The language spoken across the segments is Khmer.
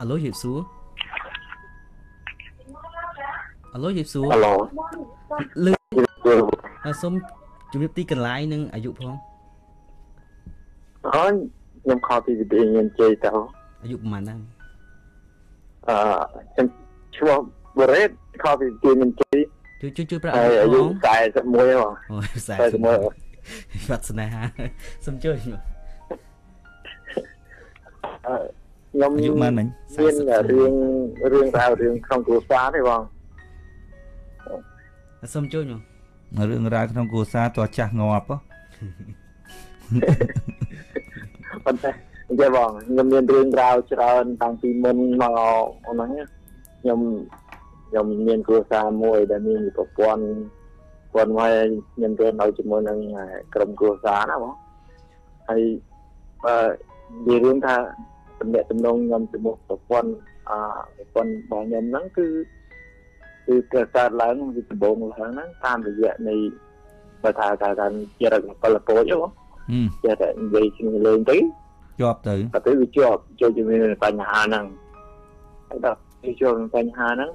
អាឡូជិបសួរអាឡូជិបសួរអាឡូលឺសូមជំរាបទីកន្លែងនិងអាយុផងអូយខ្ញុំខលពីវិទ្យាញៀនជ័យតើអាយុប្រហែលដែរអឺខ្ញុំឈ្មោះបរ៉េតខលពីវិទ្យាញៀនជ័យជួយជួយជួយប្រាក់អាយុ41ហ៎អូ41វត្តស្នេហាសូមជួយអឺ ខ្ញុំអាយុប៉ុន្មានមានរឿងរឿងរ៉ាវរឿងក្នុងគ្រួសារទេបងសូមជួយមករឿងរ៉ាវក្នុងគ្រួសារតោះចាស់ងាប់ប៉ុន្តែអញ្ចឹងបងខ្ញុំមានរឿងរ៉ាវច្រើនតាំងពីមុនមកហ្នឹងខ្ញុំខ្ញុំមានគ្រួសារមួយដែលមានប្រព័ន្ធគាត់មកខ្ញុំទៅនៅជាមួយនឹងក្រុមគ្រួសារណាបងហើយបើនិយាយរឿងថា តំណែងតំណងខ្ញុំជាមួយប្រព័ន្ធអប្រព័ន្ធរបស់ខ្ញុំហ្នឹងគឺគឺកើតកើតឡើងពីដំបូងឡើងហ្នឹងតាមរយៈនៃបើថាថាថាជារកពលពូចហ៎ចេះតែនិយាយគ្នាលេងទៅជាប់ទៅតែទៅវាជាប់ចូលជាមួយបញ្ហាហ្នឹងហើយដល់វាជាប់បញ្ហាហ្នឹង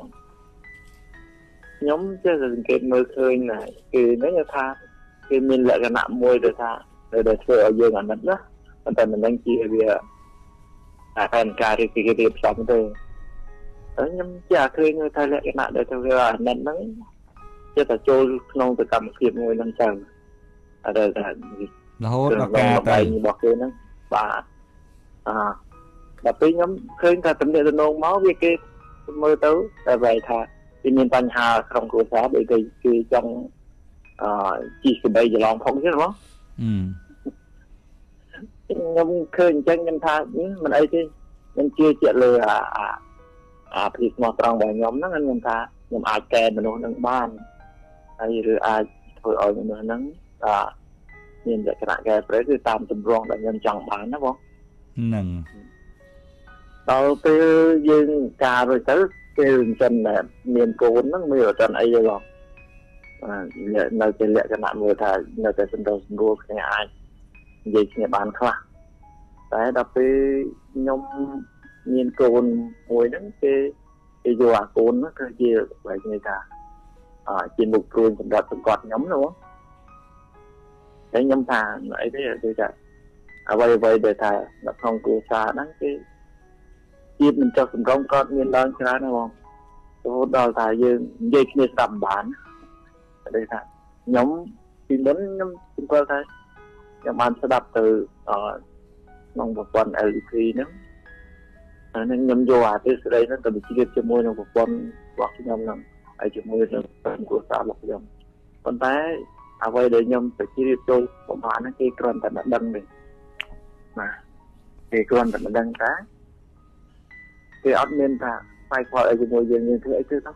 ខ្ញុំចេះតែសង្កេតមើលឃើញណាគឺហ្នឹងថាគឺមានលក្ខណៈមួយដែលថាដែលធ្វើឲ្យយើងអាណិតណាប៉ុន្តែមិនដឹងជាវា តែផែនការរៀបពីរៀបចំទៅហើយខ្ញុំជាឃើញថាលក្ខណៈដែលធ្វើអាណិតហ្នឹងជាតែចូលក្នុងសកម្មភាពមួយហ្នឹងចឹងអត់ថារហូតដល់ការទៅរបស់គេហ្នឹងបាទអដល់ពេលខ្ញុំឃើញថាតំណែងតំណងមកវាគេមើលទៅតែបែរថាវាមានបញ្ហាក្នុងគ្រួសារដូចគេគេចង់អឺជីកស្បីច្រឡំផងចឹងហ្មង ខ្ញុំឃើញអញ្ចឹងខ្ញុំថាមិនអីទេខ្ញុំជឿជាក់លើអាអាភាពស្មោះត្រង់របស់ខ្ញុំហ្នឹងខ្ញុំថាខ្ញុំអាចកែមនុស្សនឹងបានហើយឬអាចធ្វើឲ្យមនុស្សហ្នឹងថាមានលក្ខណៈកែប្រែគឺតាមទម្រង់ដែលខ្ញុំចង់បានណាបងហ្នឹងដល់ពេលយើងការរួចទៅគេអញ្ចឹងតែមានកូនហ្នឹងមានអត់អីទេបងនៅជាលក្ខណៈមួយថានៅតែសន្តោសស្រួលគ្នាអាច និយាយគ្នាបានខ្លះតែដល់ពេលខ្ញុំមានកូនមួយហ្នឹងគេគេយកអាកូនហ្នឹងគឺជាបែបនេះថាអជាមុខព្រួយសម្រាប់សង្កត់ខ្ញុំណាបងតែខ្ញុំថាអីទេគឺថាអ្វីអ្វីដែលថានៅក្នុងគ្រួសារហ្នឹងគេជាតិមិនចុះសម្រងក៏មានឡើងច្រើនណាបងរហូតដល់ថាយើងនិយាយគ្នាស្ដាប់បានតែថាខ្ញុំពីមុនខ្ញុំជម្រាបថា ខ្ញុំបានស្ដាប់ទៅអក្នុងប្រព័ន្ធ LEP ហ្នឹងហើយខ្ញុំយកអាទិស្ដីហ្នឹងទៅជ្រាបជាមួយនឹងប្រព័ន្ធរបស់ខ្ញុំហ្នឹងហើយជាមួយនឹងគ្រួសាររបស់ខ្ញុំប៉ុន្តែអ្វីដែលខ្ញុំទៅជ្រាបចូលប្រហែលហ្នឹងគេគ្រាន់តែមិនដឹងទេណាគេគ្រាន់តែមិនដឹងថាគេអត់មានថាផ្សាយផលអីជាមួយយើងយើងធ្វើអីទៅទៅ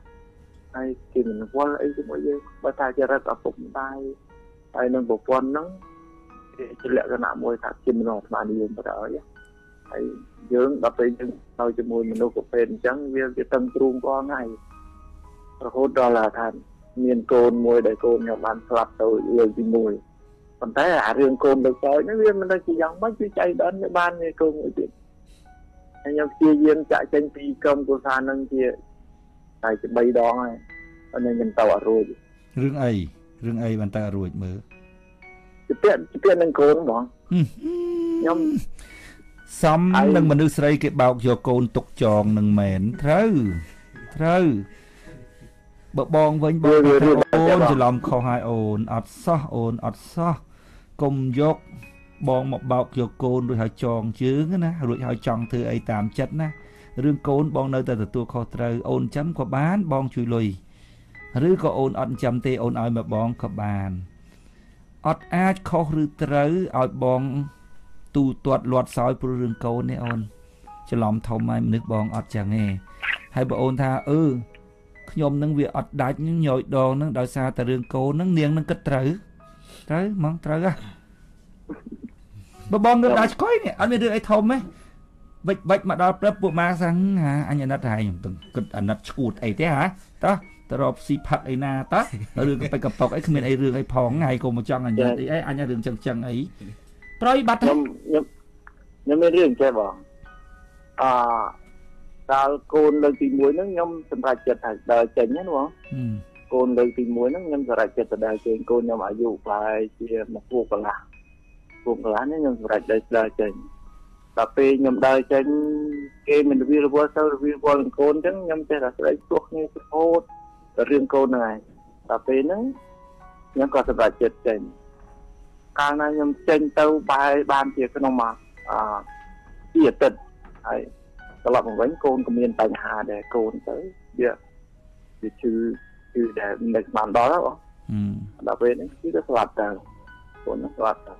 ហើយគេមិនវល់អីជាមួយយើងបើថាចរិតឪពុកម្ដាយហើយនឹងប្រព័ន្ធហ្នឹង ជាលក្ខណៈមួយថាជាមនុស្សអាត្មានិយមបណ្ដោយហើយយើងដល់ពេលយើងទៅជាមួយមនុស្សប្រភេទអញ្ចឹងវាវាតឹងទ្រូងរាល់ថ្ងៃរហូតដល់ថាមានកូនមួយដែលកូនខ្ញុំបានស្លាប់ទៅលើកទី1ប៉ុន្តែអារឿងកូនលើកក្រោយនេះវាមិនដឹងជាយ៉ាងម៉េចវាចៃដន្យវាបានមានកូនមួយទៀតហើយខ្ញុំព្យាយាមចាក់ចេញពីក្រុមគូសានឹងជាតែជា3ដងហើយហើយខ្ញុំទៅអត់រួចរឿងអីរឿងអីបានទៅអត់រួចមើល ជាពាក់ជាពាក់នឹងកូនហ្មងខ្ញុំសំនឹងមនុស្សស្រីគេបោកយកកូនទុកចងនឹងមែនត្រូវត្រូវបើបងវិញបងអូនច្រឡំខុសហើយអូនអត់សោះអូនអត់សោះកុំយកបងមកបោកយកកូនរួចហើយចងជើងណារួចហើយចង់ធ្វើអីតាមចិត្តណារឿងកូនបងនៅតែទទួលខុសត្រូវអូនចាំក៏បានបងជួយលុយឬក៏អូនអត់ចាំទេអូនឲ្យមកបងក៏បាន អត់អាចខុសឬត្រូវឲ្យបងទូទាត់លាត់សោយព្រោះរឿងកូននេះអូនច្រឡំធំហើយមនុស្សបងអត់ចឹងទេហើយបើអូនថាអឺខ្ញុំនឹងវាអត់ដាច់ញយដងនឹងដោយសារតែរឿងកូននឹងនាងនឹងគិតត្រូវត្រូវហ្មងត្រូវហ៎បើបងងើបដល់ឆ្កុយនេះអត់មានរឿងអីធំទេវិចវិចមកដល់ព្រឹបពួកម៉ាសាំងហាអញអាណិតហើយខ្ញុំទៅគិតអាណិតឈួតអីទេហាតោះ ទៅរកស៊ីផឹកអីណាតោះរឿងទៅកប៉ុកអីគ្មានអីរឿងអីផងហើយកុំមកចង់អញ្ញាតអីអញរឿងចឹងចឹងអីប្រយបាត់ខ្ញុំខ្ញុំខ្ញុំមានរឿងចេះបងអកាលកូនលើកទី1ហ្នឹងខ្ញុំសម្រេចចិត្តថាដើរចេញណាបងហឹមកូនលើកទី1ហ្នឹងខ្ញុំសម្រេចចិត្តទៅដើរចេញកូនខ្ញុំអាយុប្រហែលជាមួយខួបកន្លះខួបកន្លះនេះខ្ញុំសម្រេចដើរដើរចេញដល់ពេលខ្ញុំដើរចេញគេមិនរវីរវល់ទៅរវីរវល់នឹងកូនអញ្ចឹងខ្ញុំចេះតែស្ដីទោះគ្នារហូតដល់ រឿងកូនហ្នឹងឯងដល់ពេលហ្នឹងខ្ញុំក៏សម្រេចចិត្តចេញកាលណាខ្ញុំចេញទៅបែរបានជាក្នុងមកអឺពីអាទិត្យហើយត្រឡប់មកវិញកូនក៏មានបញ្ហាដែរកូនទៅវាវាឈឺគឺដែលនៅបានដល់ហ្នឹងបងហឹមដល់ពេលហ្នឹងគឺទៅស្លាប់ទៅកូនហ្នឹងស្លាប់ទៅ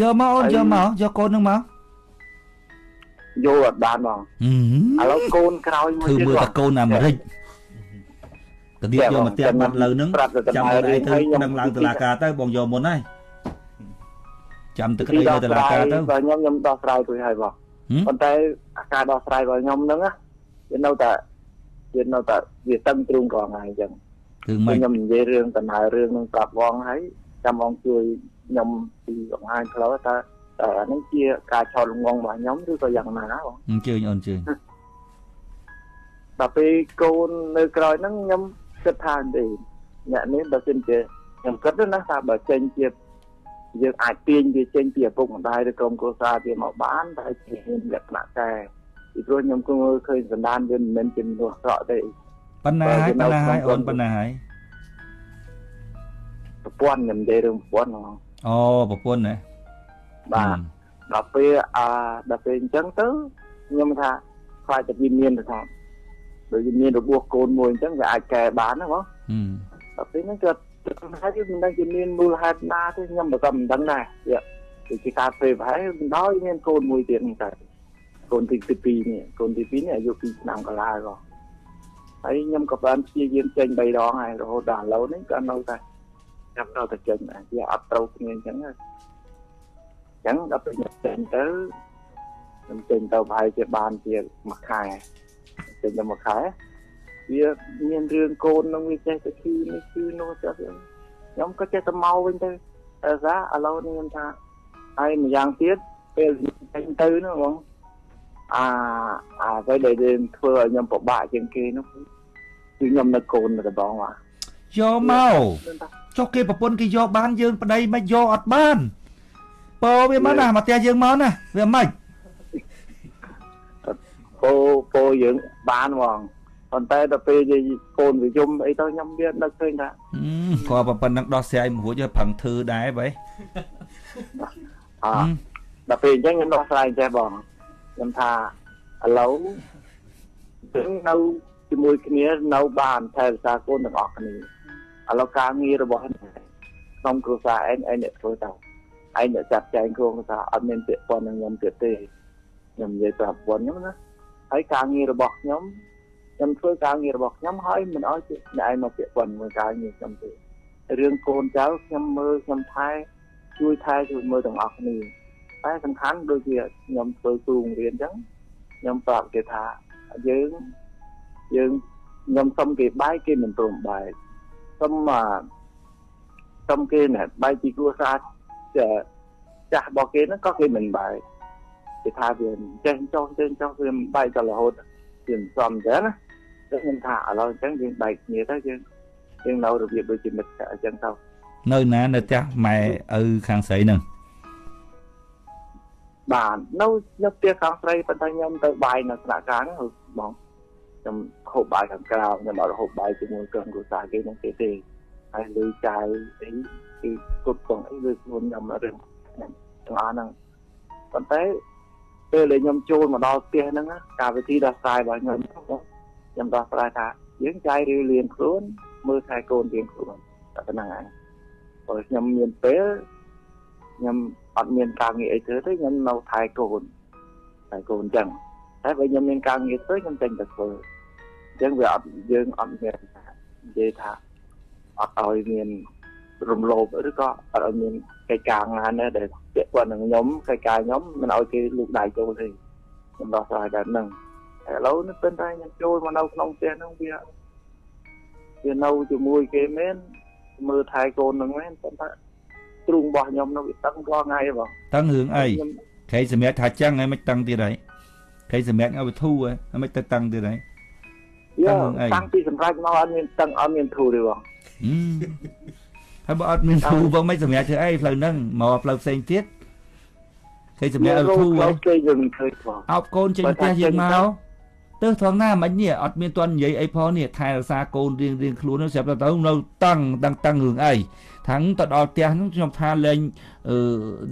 យកមកអូនយកមកយកកូននឹងមកយកអត់បានបងហឹមឥឡូវកូនក្រោយមួយធ្វើទៀតមើលបងតែកូនអាមេរិក កដៀបយកមកផ្ទះបាត់លើនឹងប្រាប់ទៅចាំតែឲ្យឯងធ្វើខ្ញុំនឹងឡើងតុលាការទៅបងយកមុនហើយចាំទឹកក្តីនៅតុលាការទៅបើខ្ញុំខ្ញុំដោះស្រាយទៅហើយបងហឹមប៉ុន្តែអាការដោះស្រាយរបស់ខ្ញុំហ្នឹងណាវានៅតែវានៅតែវាតឹងទ្រូងកងហើយអញ្ចឹងគឺមិនខ្ញុំនិយាយរឿងដំណើររឿងនឹងប្រាប់បងហើយចាំបងជួយខ្ញុំពីបង្ហាញផ្លូវថាតើអានេះជាការឆោតលងងរបស់ខ្ញុំឬក៏យ៉ាងណាបងអញ្ជើញអូនអញ្ជើញដល់ពេលកូននៅក្រោយហ្នឹងខ្ញុំ គិតថាទេអ្នកនេះបើសិនជាខ្ញុំគិតណាថាបើចេញជាយើងអាចទាញវាចេញពីឪពុកម្ដាយឬក្រុមគ្រួសារវាមកបានតែជាមានលក្ខណៈតែពីព្រោះខ្ញុំគង់មើលឃើញសន្តានវាមិនមែនជាមនុស្សអាក្រក់ទេប៉ុណ្ណាហើយប៉ុណ្ណាហើយអូនប៉ុណ្ណាហើយប្រព័ន្ធខ្ញុំនិយាយរឿងប្រព័ន្ធហ្មងអូប្រពន្ធណាបាទដល់ពេលអាដល់ពេលអញ្ចឹងទៅខ្ញុំថាខ្លាចតែវាមានទៅថា ដូចវាមានរបួសកូនមួយអញ្ចឹងវាអាចកែបានណាបងហឹមដល់ពេលហ្នឹងគាត់ហើយវាមិនដឹងជាមានមូលហេតុណាទេខ្ញុំក៏មិនដឹងដែរវាជាការពេលប្រហែលមិនដោយមានកូនមួយទៀតហ្នឹងតែកូនទី2នេះកូនទី2នេះអាយុ2ឆ្នាំកន្លះក៏ហើយខ្ញុំក៏បានព្យាយាមចេញ3ដងហើយរហូតដល់ឥឡូវនេះក៏នៅតែចាប់ដល់តែចេញដែរវាអត់ត្រូវគ្នាអញ្ចឹងហើយអញ្ចឹងដល់ពេលខ្ញុំចេញទៅខ្ញុំចេញទៅប្រហែលជាបានជាមួយខែ ចេញទៅមួយខែវាមានរឿងកូននឹងវាចេះតែឈឺនេះឈឺនោះចេះទៅខ្ញុំក៏ចេះតែមកវិញទៅតែថាឥឡូវនេះខ្ញុំថាហើយម្យ៉ាងទៀតពេលចេញទៅនោះបងអាអាពេលដែលយើងធ្វើឲ្យខ្ញុំពិបាកជាងគេនោះគឺខ្ញុំនៅកូនតែបងបាទយកមកចុះគេប្រពន្ធគេយកបានយើងប្តីមិនយកអត់បានពោវាមកណាមកផ្ទះយើងមកណាវាមិន ពោពោយើងបានបងប៉ុន្តែដល់ពេលយើងកូនវាយំអីទៅខ្ញុំវានឹកឃើញថាគាត់ប្រពន្ធនឹងដោះស្រាយមួយរួចហើយប្រឹងធ្វើដែរបែអដល់ពេលអញ្ចឹងខ្ញុំដោះស្រាយចេះបងខ្ញុំថាឥឡូវយើងនៅជាមួយគ្នានៅបានថែរក្សាកូនទាំងអស់គ្នាឥឡូវការងាររបស់ក្នុងគ្រួសារឯងឯងអ្នកធ្វើទៅឯងអ្នកចាត់ចែងគ្រួសារអត់មានពាក្យប៉ុននឹងខ្ញុំទៀតទេខ្ញុំនិយាយប្រាប់ប៉ុនខ្ញុំណា ហើយការងាររបស់ខ្ញុំខ្ញុំធ្វើការងាររបស់ខ្ញុំហើយមិនអោយអ្នកឯងមកពាក្យប៉ុនមើលការងារខ្ញុំទេរឿងកូនចៅខ្ញុំមើលខ្ញុំថែជួយថែជួយមើលទាំងអស់គ្នាតែសំខាន់ដូចជាខ្ញុំធ្វើគ្រូបង្រៀនអញ្ចឹងខ្ញុំប្រាប់គេថាយើងយើងខ្ញុំសុំគេបាយគេមិនព្រមបាយសុំសុំគេណែបាយពីគ្រួសារចាស់របស់គេហ្នឹងក៏គេមិនបាយ គេថាវាចេះចោះចេះចោះវាមិនបាយក៏រហូតវាមិនសមចឹងណាតែខ្ញុំថាឥឡូវអញ្ចឹងយើងបែកគ្នាទៅយើងយើងនៅរបៀបដូចជាមិត្តភក្តិអញ្ចឹងទៅនៅណានៅផ្ទះម៉ែឪខាងស្រីហ្នឹងបាទនៅនៅផ្ទះខាងស្រីប៉ុន្តែខ្ញុំទៅបាយនៅស្នាក់ការហ្នឹងបងខ្ញុំហូបបាយខាងក្រៅខ្ញុំអត់ហូបបាយជាមួយក្រុមគ្រួសារគេហ្នឹងទេទេហើយលុយចាយអីគឺគ្រប់ទាំងអីវាខ្លួនខ្ញុំរឿងទាំងអស់ហ្នឹងប៉ុន្តែ ពេលដែលខ្ញុំចូលមកដល់ផ្ទះហ្នឹងការវិធីដោះស្រាយរបស់ខ្ញុំខ្ញុំដោះស្រាយថាយើងចាយរៀលលៀងខ្លួនមើលថែកូនរៀងខ្លួនតែប៉ុណ្្នឹងហើយព្រោះខ្ញុំមានពេលខ្ញុំអត់មានការងារអីធ្វើទេខ្ញុំនៅថែកូនថែកូនអញ្ចឹងតែបើខ្ញុំមានការងារធ្វើខ្ញុំចេញទៅធ្វើអញ្ចឹងវាអត់យើងអត់មាននិយាយថាអត់ឲ្យមាន រំលោភឬក៏អត់ឲ្យមានកិច្ចការណាណាដែលពាក់ព័ន្ធនឹងខ្ញុំកិច្ចការខ្ញុំមិនឲ្យគេលូកដៃចូលទេខ្ញុំដោះស្រាយបែបហ្នឹងឥឡូវនេះពេលតែខ្ញុំចូលមកនៅក្នុងផ្ទះហ្នឹងវាវានៅជាមួយគេមែនមើលថែកូនហ្នឹងមែនប៉ុន្តែទ្រូងរបស់ខ្ញុំនៅវាតឹងរាល់ថ្ងៃបងតឹងរឿងអីខេសម្រាប់ថាចឹងហើយមិនតឹងទៀតហើយគេសម្រាប់ឲ្យវាធូរហ៎ហើយមិនទៅតឹងទៀតហ៎យើតាំងអីតាំងពីសម្រាប់មកអត់មានតឹងអត់មានធូរទេបង ហឹមហើយបើអត់មានធូរបងមិនសម្រាប់ធ្វើអីផ្លូវហ្នឹងមកផ្លូវផ្សេងទៀតគេសម្រាប់ឲ្យធូរហ៎គេយើងមិនឃើញបងអោបកូនចេញផ្ទះយើងមកទៅត្រង់ណាមិញនេះអត់មានទាន់និយាយអីផងនេះថែរក្សាកូនរៀងរៀងខ្លួននោះស្រាប់តែទៅនៅតឹងតឹងតឹងរឿងអីថាំងទៅដល់ផ្ទះហ្នឹងខ្ញុំថាលេងអឺ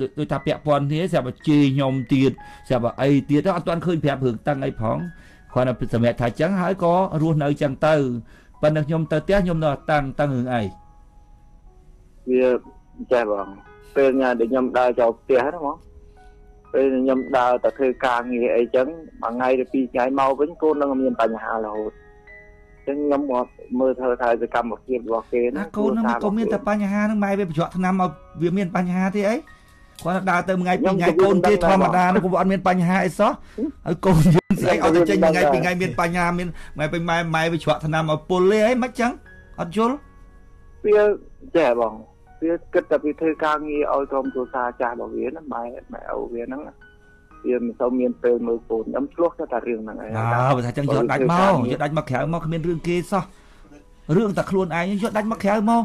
ដូចដូចថាពាក់ព័ន្ធគ្នាស្រាប់តែជេរខ្ញុំទៀតស្រាប់តែអីទៀតទៅអត់ទាន់ឃើញប្រាប់រឿងតឹងអីផងគ្រាន់តែសម្រាប់ថាចឹងហើយក៏រស់នៅចឹងទៅប៉ុន្តែខ្ញុំទៅផ្ទះខ្ញុំនៅតែតឹងតឹងរឿងអី វាចេះបងពេលញ៉ាដែលខ្ញុំដើរចូលផ្ទះហ្នឹងបងពេលខ្ញុំដើរទៅធ្វើការងារអីចឹងមួយថ្ងៃទៅពីរថ្ងៃមកវិញកូននឹងមានបញ្ហារហូតចឹងខ្ញុំមកមើលធ្វើថាសកម្មភាពរបស់គេណាកូនហ្នឹងក៏មានតែបញ្ហាហ្នឹងម៉ែវាបញ្ជាក់ឆ្នាំមកវាមានបញ្ហាទេអីគាត់ដើរទៅមួយថ្ងៃពីរថ្ងៃកូនទៀតធម្មតាហ្នឹងក៏អត់មានបញ្ហាអីសោះហើយកូនយើងស្អីអត់ទៅចេញមួយថ្ងៃពីរថ្ងៃមានបញ្ហាមានម៉ែពេញម៉ែម៉ែវាជ្រក់ឆ្នាំមកពុលទេអីមិនចឹងអត់យល់វាចេះបង វាគិតតែពីធ្វើការងារឲ្យក្រុមគ្រួសារចាស់របស់វាណាម៉ែម៉ែឪវាហ្នឹងណាវាមិនសូវមានពេលមើលកូនខ្ញុំឆ្លោះទៅតែរឿងហ្នឹងឯងអើបើថាចឹងយកដាច់មកយកដាច់មកក្រៅមកគ្មានរឿងគេសោះរឿងតែខ្លួនឯងយកដាច់មកក្រៅមក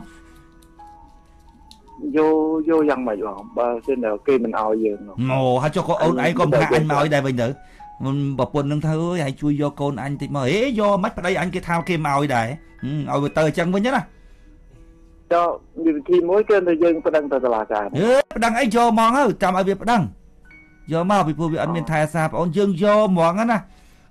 យោយោយ៉ាងម៉េចបងបើសិនតែគេមិនឲ្យយើងនោះអូហើយចុះក៏អូនឯងក៏មិនថាអញមកឲ្យដែរវិញទៅមិនប្រពន្ធនឹងថាអើយឲ្យជួយយកកូនអញតិចមកហេយកមិនប្តីអញគេថាគេមកឲ្យដែរឲ្យវាទៅអញ្ចឹងវិញណា ចុះវិធីមួយគឺតែយើងប្តឹងទៅតុលាការអឺប្តឹងអីយកហ្មងទៅចាំឲ្យវាប្តឹងយកមកពីព្រោះវាអត់មានថែសារបងអូនយើងយកហ្មងណា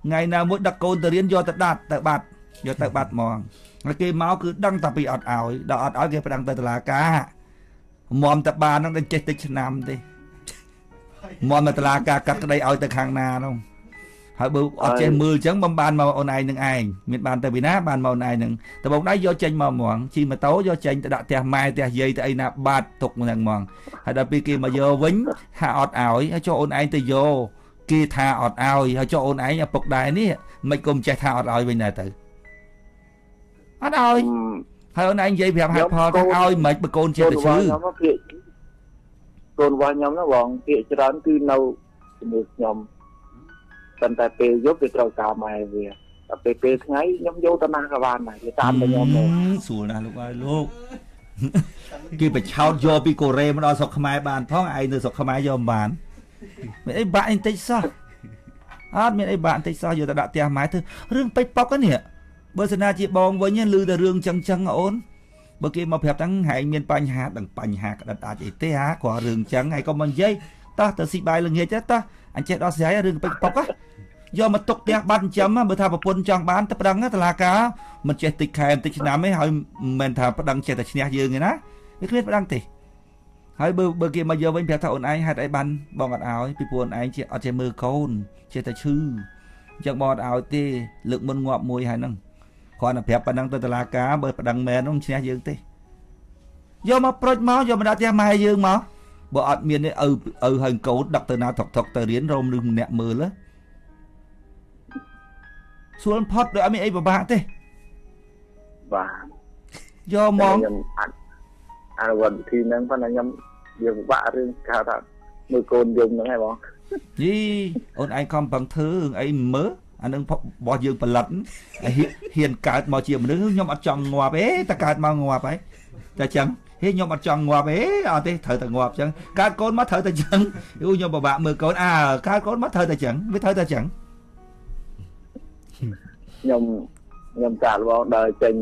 ថ្ងៃណាមួយដឹកកូនទៅរៀនយកទៅដាត់ទៅបាត់យកទៅបាត់ហ្មងហើយគេមកគឺដឹងតែពីអត់ឲ្យដល់អត់ឲ្យគេប្តឹងទៅតុលាការមមតបាននឹងចេះតិចឆ្នាំទេមមតឡាការកាត់ក្តីឲ្យទៅខាងណានោះ ហើយបើអត់ចេះមើលអញ្ចឹងបំបានមកអូនឯងនឹងឯងមានបានទៅពីណាបានមកអូនឯងនឹងតបងដៃយកចេញមកហ្មងជិះម៉ូតូយកចេញទៅដាក់ផ្ទះម៉ែផ្ទះយាយទៅអីណាបាត់ទុកហ្នឹងហ្មងហើយដល់ពេលគេមកយកវិញថាអត់ឲ្យហើយចុះអូនឯងទៅយកគេថាអត់ឲ្យហើយចុះអូនឯងឪពុកដែរនេះមិនគុំចេះថាអត់ឲ្យវិញដែរទៅអត់ឲ្យហើយអូនឯងនិយាយប្រាប់ហេតុផលថាឲ្យមិនបើកូនចេះតែឈឺខ្ញុំមកភាកកូនរបស់ខ្ញុំណាបងភាកច្រើនគឺនៅជាមួយខ្ញុំ ប៉ុន្តែពេលយប់វាត្រូវការម៉ែវាតែពេលពេលថ្ងៃខ្ញុំយកទៅណាក៏បានដែរវាតាមតែខ្ញុំទៅស្រួលណាស់លោកអើយលោកគេបិឆោតយកពីកូរ៉េមកដល់ស្រុកខ្មែរបានផងឯងនៅស្រុកខ្មែរយកមិនបានមានអីបាក់បន្តិចសោះអត់មានអីបាក់បន្តិចសោះយកទៅដាក់ផ្ទះម៉ែទៅរឿងពេចប៉ុកហ្នឹងនេះបើសិនណាជាបងវិញឮតែរឿងចឹងចឹងអូនបើគេមកប្រាប់ទាំងហែងមានបញ្ហាដឹងបញ្ហាក្តិតអាចអីទេហាគ្រាន់រឿងចឹងហើយក៏មិននិយាយតោះទៅស៊ីបាយល្ងាចទៅតោះអញចេះដោះស្រាយរឿងពេចប៉ុកហ៎ យកមកទុកផ្ទះបាត់ចិញ្ចឹមបើថាប្រពន្ធចង់បានទៅប្តឹងតឡាការមិនចេះតិចខែតិចឆ្នាំទេហើយមិនមែនថាប្តឹងចេះតែឈ្នះយើងទេណាវាគ្មានប្តឹងទេហើយបើបើគេមកយកវិញប្រាប់ថាអូនឯងហេតុអីបានបងអត់ឲ្យពីព្រោះអូនឯងជាអត់ចេះមើលកូនចេះតែឈឺអញ្ចឹងបងអត់ឲ្យទេលើកមុនងាប់មួយហើយហ្នឹងគ្រាន់តែប្រាប់ប៉ុណ្ណឹងទៅតុលាការបើប្តឹងមែននោះឈ្នះយើងទេយកមកប្រូចមកយកមកដាក់ផ្ទះម៉ែយើងមកបើអត់មានទេឪឪហើយកូនដឹកទៅណាថុកថុកទៅរៀនរោមនឹងម្នាក់មើល ស្រួលផុតដោយអត់មានអីពិបាកទេបាទយកមកខ្ញុំអាចអនុវត្តវិធីហ្នឹងប៉ុន្តែខ្ញុំវាពិបាករឿងគេហៅថាមើលកូនយើងហ្នឹងឯងបងយីអូនឯងខំប្រឹងធ្វើរឿងអីមិនមើលអានឹងរបស់យើងផលិតហើយហ៊ានហ៊ានកើតមកជាមនុស្សខ្ញុំអត់ចង់ងាប់ទេតែកើតមកងាប់ហើយតែចឹងហេខ្ញុំអត់ចង់ងាប់ទេអត់ទេត្រូវតែងាប់ចឹងកើតកូនមកត្រូវតែចឹងយូខ្ញុំពិបាកមើលកូនអើកើតកូនមកត្រូវតែចឹងវាត្រូវតែចឹង ខ្ញុំខ្ញុំកាលបងដើរចេញ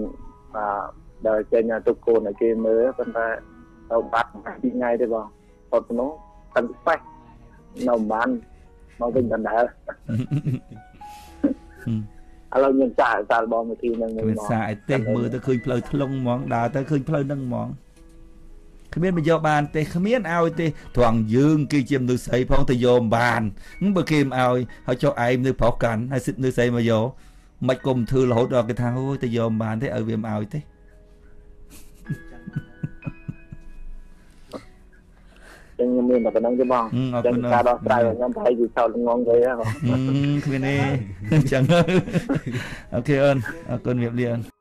បាទដើរចេញឲ្យទុកកូនឲ្យគេមើលប៉ុន្តែទៅបាត់ពីថ្ងៃទេបងផុតនោះតាំងស្បេះនៅបានមកវិញដដែលឥឡូវខ្ញុំចាក់សាលបងវិធីហ្នឹងគ្មានសារអីទេមើលទៅឃើញផ្លូវថ្លុងហ្មងដើរទៅឃើញផ្លូវហ្នឹងហ្មង គ្មានមកយកបានទេគ្មានឲ្យទេត្រង់យើងគេជាមនុស្សស្រីផងទៅយកមិនបានបើគេមិនឲ្យហើយចុះឯងនៅប្រុសកាន់ហើយសិទ្ធនៅស្រីមកយកមិនគុំធ្វើរហូតដល់គេថាអូយទៅយកមិនបានទេឲ្យវាមិនឲ្យទេចឹងខ្ញុំមានតែប៉ុណ្្នឹងទេបងអរចឹគុងណការដោះស្រាយរបស់ខ្ញុំប្រហែលជាចោលងងទេហ៎បងគ្មានទេអញ្ចឹងអូខេអូនអរគុណវាលា